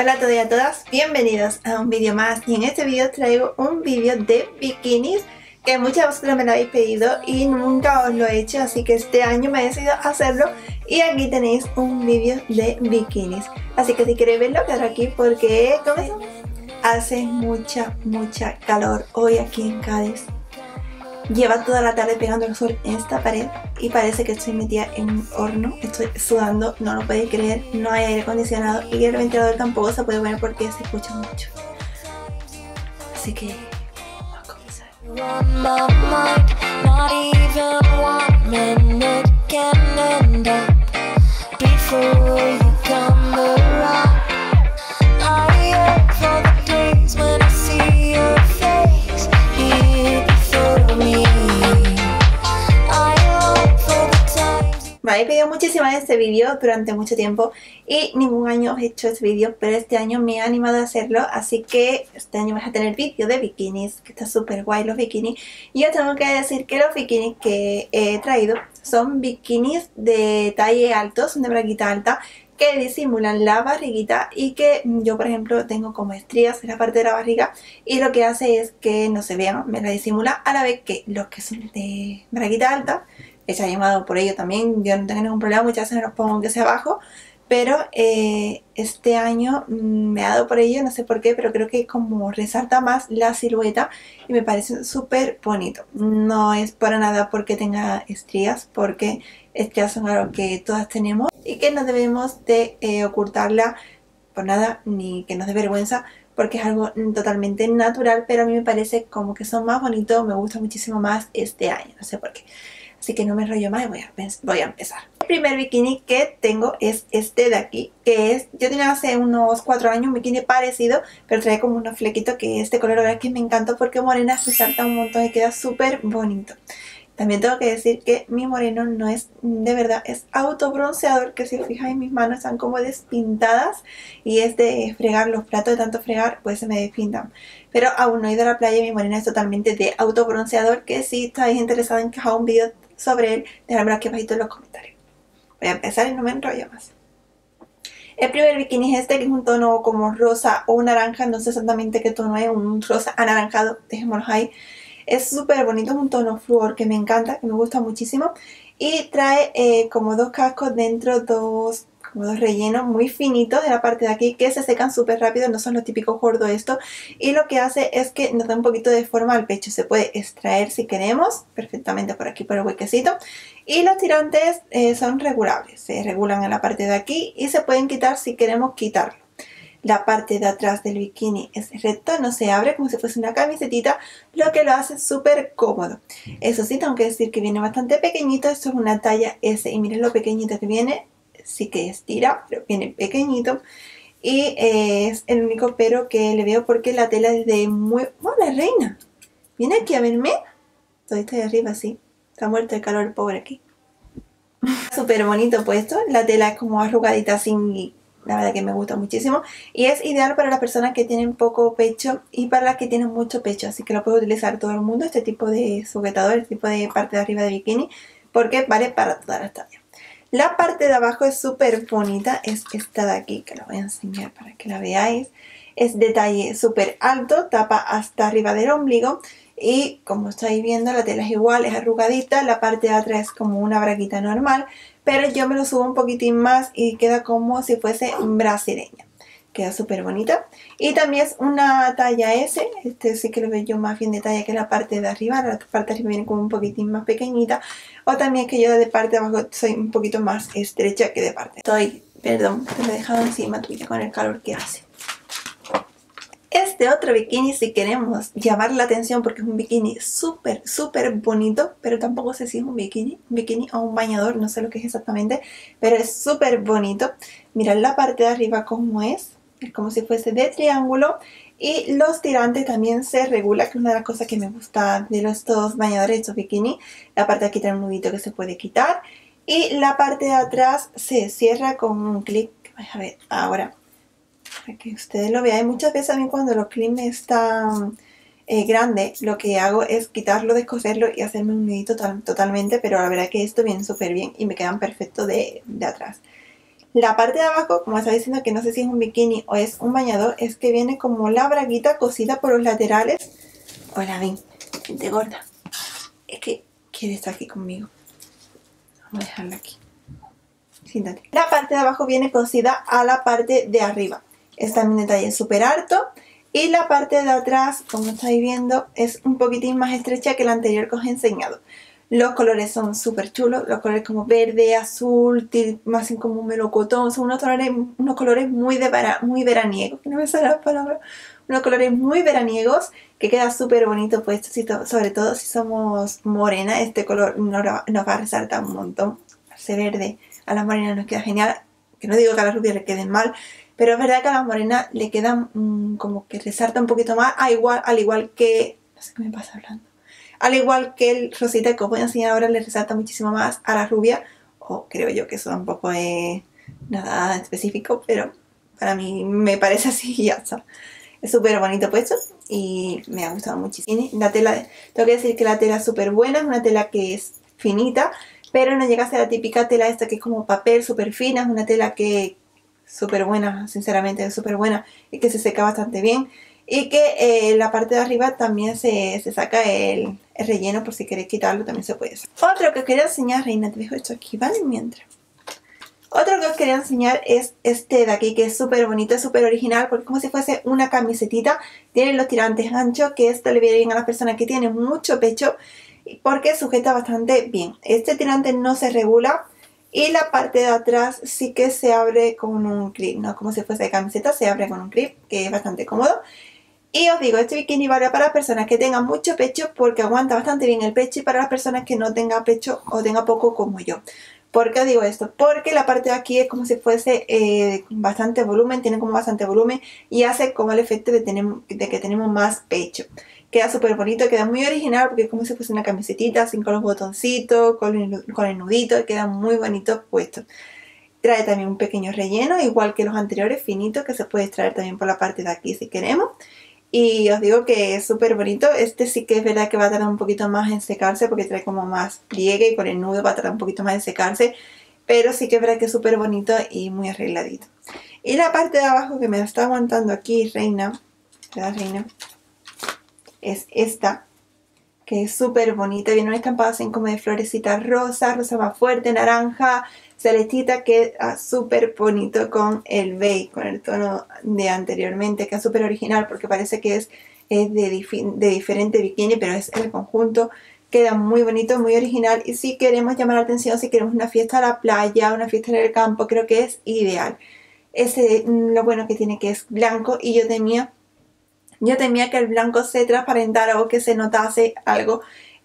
Hola a todos y a todas, bienvenidos a un vídeo más. Y en este vídeo traigo un vídeo de bikinis que muchas de vosotros me lo habéis pedido y nunca os lo he hecho así que este año me he decidido hacerlo. Y aquí tenéis un vídeo de bikinis. Así que si queréis verlo quedad aquí porque hace mucha mucha calor hoy aquí en Cádiz Lleva toda la tarde pegando el sol en esta pared y parece que estoy metida en un horno. Estoy sudando, no lo podéis creer, no hay aire acondicionado y el ventilador tampoco se puede poner porque se escucha mucho. Así que vamos a muchísimas este vídeo durante mucho tiempo y ningún año he hecho este vídeo, pero este año me he animado a hacerlo, así que este año vas a tener vídeo de bikinis, que está súper guay los bikinis. Y yo tengo que decir que los bikinis que he traído son bikinis de talle alto, son de braguita alta, que disimulan la barriguita y que yo por ejemplo tengo como estrías en la parte de la barriga y lo que hace es que no se vean, me la disimula a la vez que los que son de braguita alta ha llamado por ello también. Yo no tengo ningún problema, muchas veces me los pongo aunque sea abajo. Pero eh, este año mm, me ha dado por ello, no sé por qué, pero creo que como resalta más la silueta y me parece súper bonito. No es para nada porque tenga estrías, porque estrías son algo que todas tenemos y que no debemos de eh, ocultarla por nada ni que nos dé vergüenza porque es algo totalmente natural, pero a mí me parece como que son más bonitos, me gusta muchísimo más este año, no sé por qué. Así que no me rollo más y voy a, empezar. El primer bikini que tengo es este de aquí, que es, yo tenía hace unos 4 años un bikini parecido, pero trae como unos flequitos que este color verdad que me encantó porque morena resalta un montón y queda súper bonito. También tengo que decir que mi moreno no es de verdad, es autobronceador, que si fijáis mis manos están como despintadas y es de fregar los platos, de tanto fregar, pues se me despintan. Pero aún no he ido a la playa y mi moreno es totalmente de autobronceador, que si estáis interesados en que haga un vídeo sobre él, dejadmelo aquí abajo en los comentarios. Voy a empezar y no me enrollo más. El primer bikini es este, que es un tono como rosa o naranja, no sé exactamente qué tono es, un rosa anaranjado, dejémoslo ahí. Es súper bonito, es un tono flúor que me encanta, que me gusta muchísimo. Y trae eh, como dos cascos dentro, dos dos rellenos muy finitos de la parte de aquí que se secan súper rápido, no son los típicos gordos esto y lo que hace es que nos da un poquito de forma al pecho, se puede extraer si queremos, perfectamente por aquí por el huequecito y los tirantes eh, son regulables, se regulan en la parte de aquí y se pueden quitar si queremos quitarlo. La parte de atrás del bikini es recto, no se abre como si fuese una camisetita, lo que lo hace súper cómodo. Eso sí, tengo que decir que viene bastante pequeñito, esto es una talla S y miren lo pequeñito que viene, sí que estira, pero viene pequeñito. Y eh, es el único pero que le veo porque la tela es de muy... ¡Oh, la reina! Viene aquí a verme. Todavía está de arriba, sí. Está muerto de calor pobre aquí. Súper bonito puesto. La tela es como arrugadita así la verdad que me gusta muchísimo. Y es ideal para las personas que tienen poco pecho y para las que tienen mucho pecho. Así que lo puede utilizar todo el mundo, este tipo de sujetador, este tipo de parte de arriba de bikini. Porque vale para todas las tallas. La parte de abajo es súper bonita, es esta de aquí, que la voy a enseñar para que la veáis. Es detalle súper alto, tapa hasta arriba del ombligo y como estáis viendo la tela es igual, es arrugadita, la parte de atrás es como una braguita normal, pero yo me lo subo un poquitín más y queda como si fuese brasileña queda súper bonita. Y también es una talla S, este sí que lo veo yo más bien de talla que la parte de arriba, la parte de arriba viene como un poquitín más pequeñita. O también que yo de parte de abajo soy un poquito más estrecha que de parte. Estoy, perdón, te me he dejado encima tuya con el calor que hace. Este otro bikini si queremos llamar la atención porque es un bikini súper, súper bonito, pero tampoco sé si es un bikini, un bikini o un bañador, no sé lo que es exactamente, pero es súper bonito. Mirad la parte de arriba como es, es como si fuese de triángulo y los tirantes también se regula, que es una de las cosas que me gusta de los dos bañadores, estos bikini. La parte de aquí tiene un nudito que se puede quitar y la parte de atrás se cierra con un clic. A ver, ahora, para que ustedes lo vean. Muchas veces a mí cuando los clips están eh, grande, lo que hago es quitarlo, descoserlo y hacerme un nudito totalmente, pero la verdad que esto viene súper bien y me quedan perfecto de, de atrás. La parte de abajo, como estaba diciendo que no sé si es un bikini o es un bañador, es que viene como la braguita cosida por los laterales. Hola, ven, gente gorda. Es que quiere estar aquí conmigo. Vamos a dejarla aquí. Siéntate. La parte de abajo viene cosida a la parte de arriba. Es también detalle súper alto. Y la parte de atrás, como estáis viendo, es un poquitín más estrecha que la anterior que os he enseñado. Los colores son súper chulos, los colores como verde, azul, más como un melocotón, son unos colores, unos colores muy, de muy veraniegos, que no me sale la palabra, unos colores muy veraniegos que queda súper bonito puesto, sobre todo si somos morena, este color nos, va a resaltar un montón, ese verde a las morenas nos queda genial, que no digo que a las rubias le queden mal, pero es verdad que a las morenas le quedan mm, como que resalta un poquito más, al igual, al igual que, no sé qué me pasa hablando, al igual que el rosita que os voy a enseñar ahora le resalta muchísimo más a la rubia. O creo yo que eso tampoco es nada específico, pero para mí me parece así y ya está. Es súper bonito puesto y me ha gustado muchísimo. La tela, tengo que decir que la tela es súper buena, es una tela que es finita, pero no llega a ser la típica tela esta que es como papel súper fina, es una tela que súper buena, sinceramente es súper buena y que se seca bastante bien y que eh, la parte de arriba también se, saca el, relleno por si queréis quitarlo también se puede hacer. Otro que os quería enseñar, Reina, te dejo esto aquí, ¿vale? Mientras. Otro que os quería enseñar es este de aquí que es súper bonito, es súper original porque como si fuese una camisetita. Tiene los tirantes anchos que esto le viene bien a las personas que tienen mucho pecho porque sujeta bastante bien. Este tirante no se regula y la parte de atrás sí que se abre con un clip, no como si fuese camiseta, se abre con un clip que es bastante cómodo. Y os digo, este bikini vale para personas que tengan mucho pecho porque aguanta bastante bien el pecho y para las personas que no tengan pecho o tenga poco como yo. ¿Por qué digo esto? Porque la parte de aquí es como si fuese eh, bastante volumen, tiene como bastante volumen y hace como el efecto de, de que tenemos más pecho. Queda súper bonito, queda muy original porque es como si fuese una camisetita, así con los botoncitos, con el, con el nudito, queda muy bonito puesto. Trae también un pequeño relleno, igual que los anteriores, finito, que se puede extraer también por la parte de aquí si queremos. Y os digo que es súper bonito. Este sí que es verdad que va a tardar un poquito más en secarse porque trae como más pliegue y con el nudo va a tardar un poquito más en secarse. Pero sí que es verdad que es súper bonito y muy arregladito. Y la parte de abajo que me está aguantando aquí, reina, la reina, es esta. Que es súper bonita. Viene una estampada así como de florecita rosa, rosa más fuerte, naranja, celestita queda súper bonito con el beige, con el tono de anteriormente, que es súper original porque parece que es, de, de, diferente bikini, pero es el conjunto. Queda muy bonito, muy original y si queremos llamar la atención, si queremos una fiesta a la playa, una fiesta en el campo, creo que es ideal. Ese, mm, lo bueno que tiene que es blanco y yo temía, yo temía que el blanco se transparentara o que se notase algo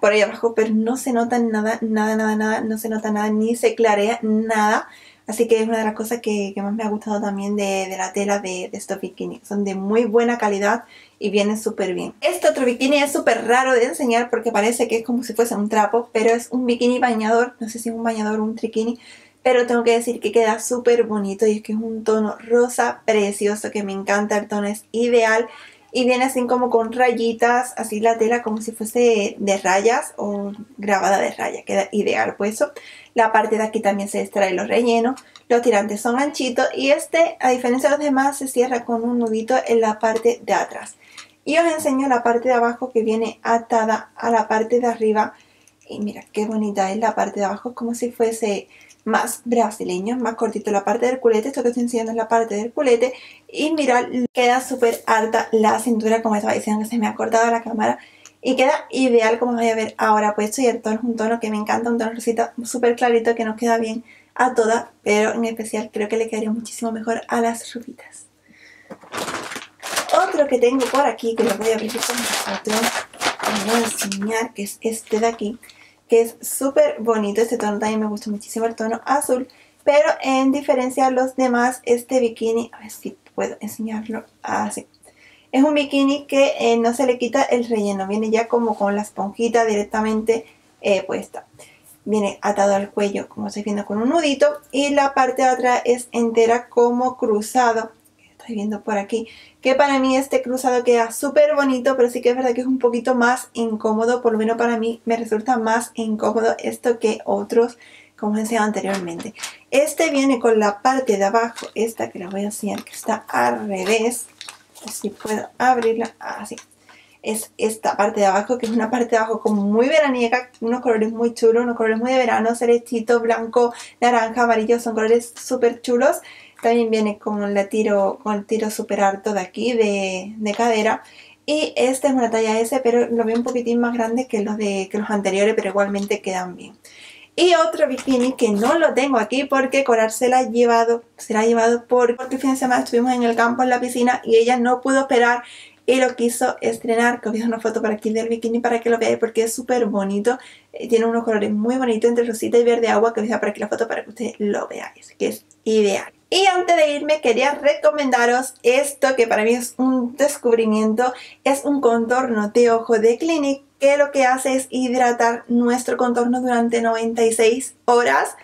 por ahí abajo, pero no se nota nada, nada, nada, nada, no se nota nada, ni se clarea nada. Así que es una de las cosas que, más me ha gustado también de, la tela de, de, estos bikinis. Son de muy buena calidad y vienen súper bien. Este otro bikini es súper raro de enseñar porque parece que es como si fuese un trapo, pero es un bikini bañador. No sé si es un bañador o un triquini, pero tengo que decir que queda súper bonito y es que es un tono rosa precioso que me encanta. El tono es ideal y viene así como con rayitas, así la tela como si fuese de rayas o grabada de rayas, queda ideal pues eso. La parte de aquí también se extrae los rellenos, los tirantes son anchitos y este, a diferencia de los demás, se cierra con un nudito en la parte de atrás. Y os enseño la parte de abajo que viene atada a la parte de arriba y mira qué bonita es la parte de abajo, como si fuese más brasileño, más cortito la parte del culete. Esto que estoy enseñando es la parte del culete. Y mirad, queda súper alta la cintura, como estaba diciendo que se me ha cortado la cámara. Y queda ideal como vais a ver ahora puesto y el tono es un tono que me encanta, un tono rosita súper clarito que nos queda bien a todas, pero en especial creo que le quedaría muchísimo mejor a las rubitas. Otro que tengo por aquí, que lo voy a abrir con vosotros, voy a enseñar, que es este de aquí, que es súper bonito. Este tono también me gusta muchísimo, el tono azul. Pero en diferencia a los demás, este bikini, a ver si puedo enseñarlo así. Es un bikini que eh, no se le quita el relleno, viene ya como con la esponjita directamente eh, puesta. Viene atado al cuello, como estoy viendo, con un nudito. Y la parte de atrás es entera como cruzado viendo por aquí, que para mí este cruzado queda súper bonito, pero sí que es verdad que es un poquito más incómodo, por lo menos para mí me resulta más incómodo esto que otros como he enseñado anteriormente. Este viene con la parte de abajo, esta que la voy a enseñar, que está al revés. Si puedo abrirla, así. es esta parte de abajo, que es una parte de abajo como muy veraniega, unos colores muy chulos, unos colores muy de verano, celestito, blanco, naranja, amarillo, son colores súper chulos. También viene con, el tiro, con el tiro súper alto de aquí, de, de cadera. Y este es una talla S, pero lo veo un poquitín más grande que los, de, que los anteriores, pero igualmente quedan bien. Y otro bikini que no lo tengo aquí porque Coral se la ha llevado, se la ha llevado porque el fin de semana estuvimos en el campo, en la piscina, y ella no pudo esperar y lo quiso estrenar, que os una foto para aquí del bikini para que lo veáis porque es súper bonito, eh, tiene unos colores muy bonitos entre rosita y verde agua, que os voy a aquí la foto para que ustedes lo veáis, que es ideal. Y antes de irme quería recomendaros esto que para mí es un descubrimiento, es un contorno de ojo de Clinique que lo que hace es hidratar nuestro contorno durante 96 horas.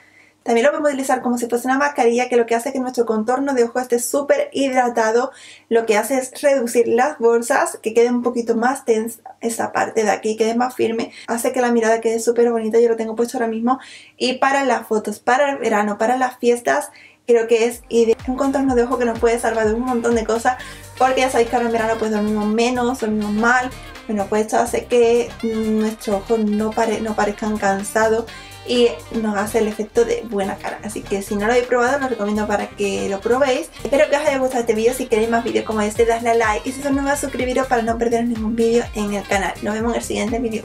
También lo podemos utilizar como si fuese una mascarilla que lo que hace es que nuestro contorno de ojo esté súper hidratado. Lo que hace es reducir las bolsas, que quede un poquito más tensa esa parte de aquí, quede más firme. Hace que la mirada quede súper bonita, yo lo tengo puesto ahora mismo. Y para las fotos, para el verano, para las fiestas, creo que es. Un contorno de ojo que nos puede salvar de un montón de cosas, porque ya sabéis que ahora en verano pues dormimos menos, dormimos mal, bueno, pues esto hace que nuestros ojos no, no parezcan cansados y nos hace el efecto de buena cara. Así que si no lo habéis probado, lo recomiendo para que lo probéis. Espero que os haya gustado este vídeo. Si queréis más vídeos como este, dadle a like. Y si son nuevos, suscribiros para no perderos ningún vídeo en el canal. Nos vemos en el siguiente vídeo.